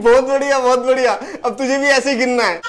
बहुत बढ़िया बहुत बढ़िया। अब तुझे भी ऐसे गिनना है।